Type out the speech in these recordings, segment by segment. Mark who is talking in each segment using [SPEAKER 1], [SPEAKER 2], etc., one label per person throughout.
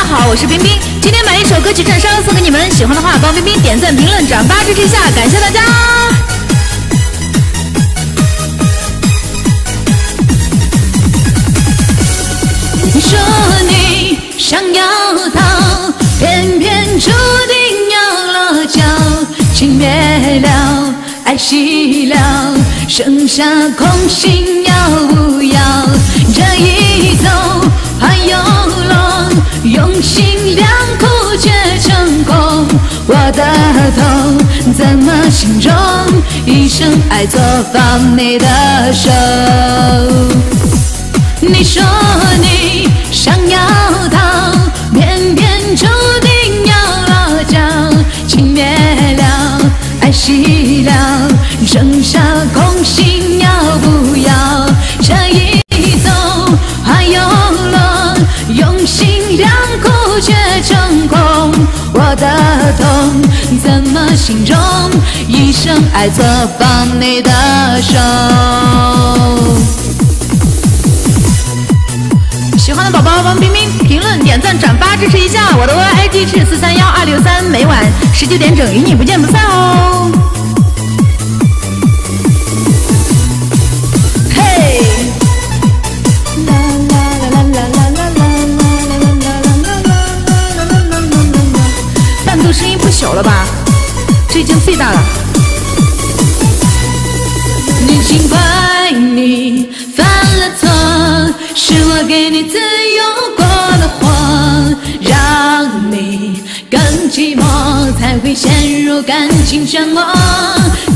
[SPEAKER 1] 大家好，我是冰冰。今天买一首歌曲串烧送给你们，喜欢的话帮冰冰点赞、评论、转发支持一下，感谢大家。你说你想要逃，偏偏注定要落脚，情灭了，爱熄了，剩下空心要不要？这一走的痛怎么形容？一生爱错放你的手。你说你想要的痛怎么形容？一生爱错放你的手。喜欢的宝宝帮冰冰评论、点赞、转发支持一下，我的 YID 是四三幺二六三，每晚十九点整与你不见不散哦。声音不小了吧？这已经最大了。你轻怪你犯了错，是我给你自由过了火，让你更寂寞，才会陷入感情漩涡。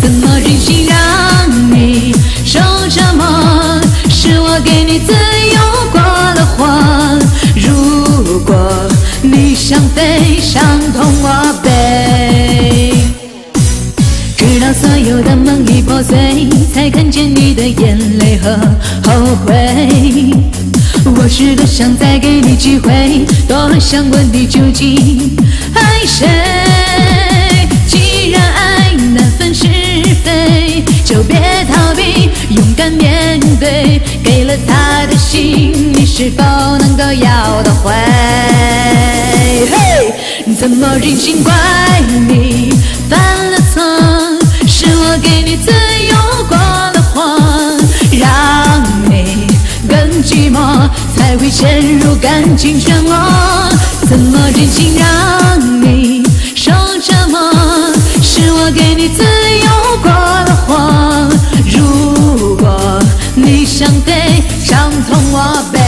[SPEAKER 1] 怎么忍心让你想飞，伤痛我背。直到所有的梦已破碎，才看见你的眼泪和后悔。我是多想再给你机会，多想问你究竟爱谁。既然爱难分是非，就别逃避，勇敢面对。给了他的心，你是否能够要得回？嘿，怎么忍心怪你犯了错？是我给你自由过了火，让你更寂寞，才会陷入感情漩涡。怎么忍心让你受折磨？是我给你自由过了火，如果你想飞，伤痛我背。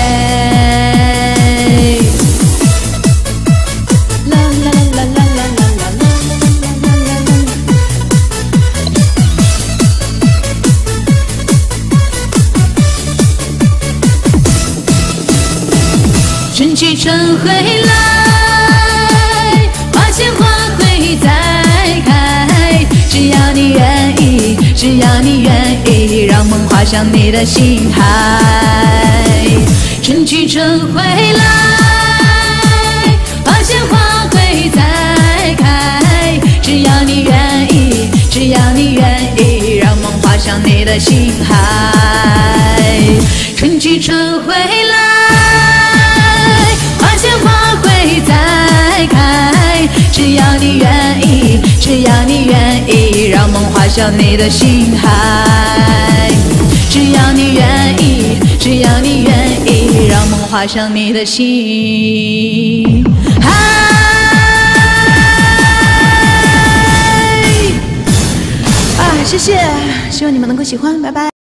[SPEAKER 1] 春去春回来，花谢花会再开。只要你愿意，只要你愿意，让梦划向你的心海。春去春回来，花谢花会再开。只要你愿意，只要你愿意，让梦划向你的心海。春去春回来，鲜花会再开。只要你愿意，只要你愿意，让梦划向你的心海。只要你愿意，只要你愿意，让梦划向你的心海。啊，谢谢，希望你们能够喜欢，拜拜。